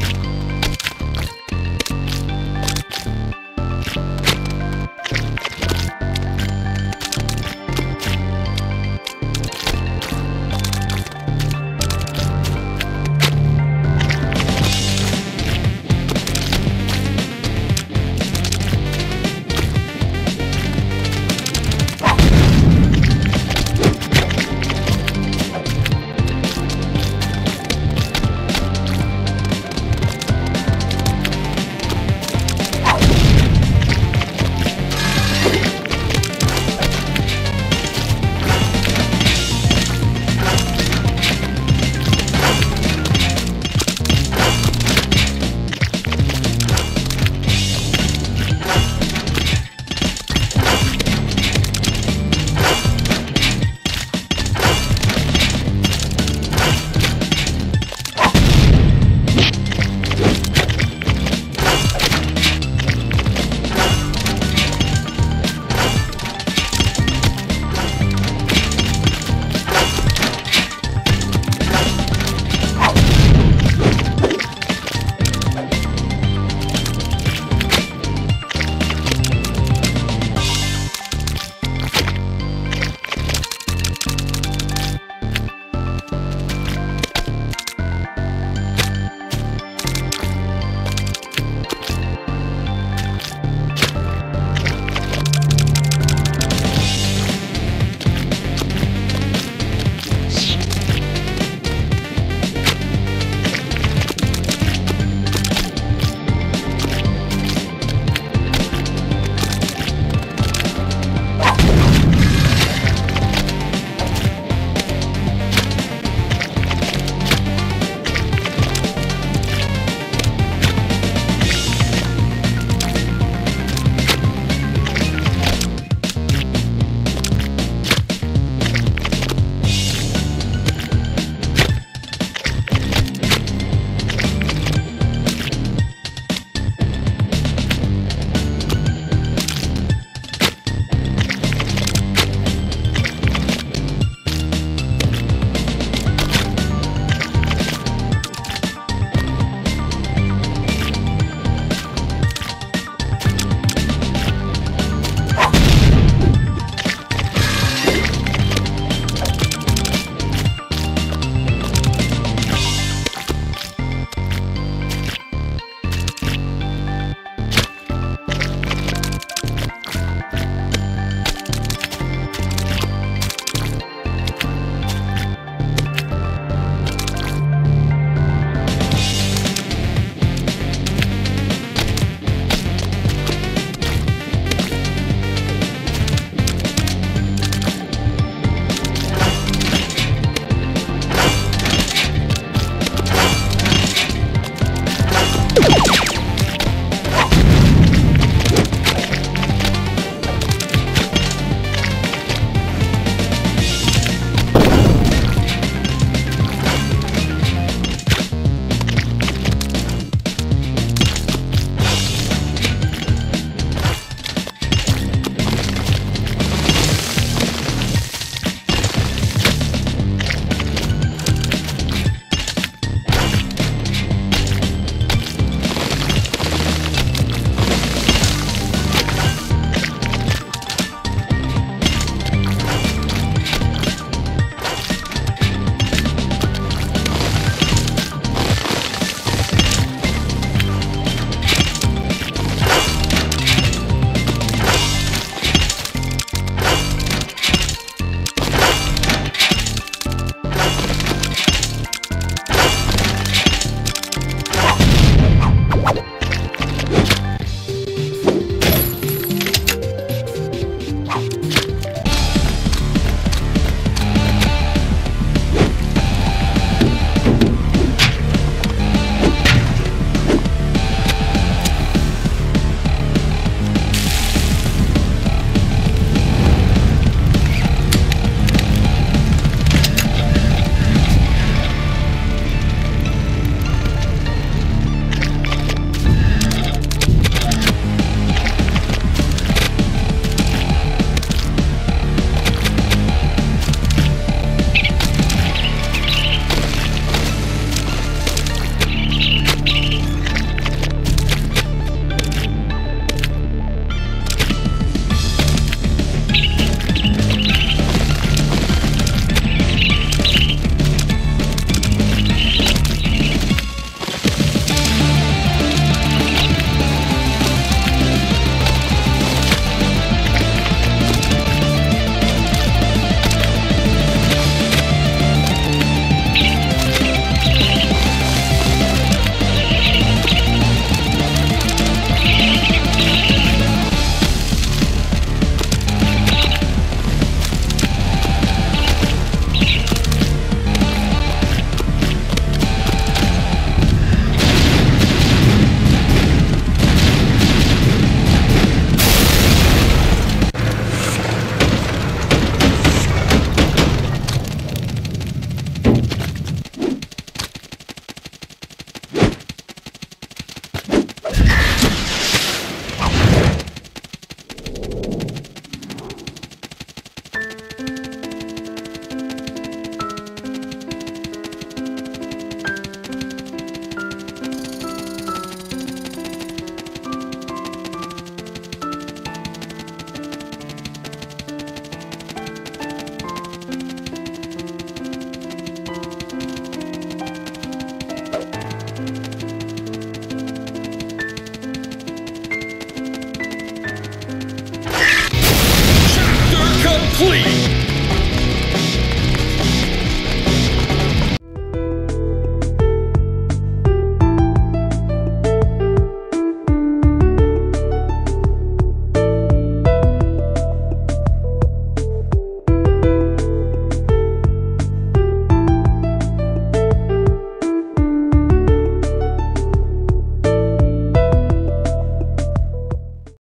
you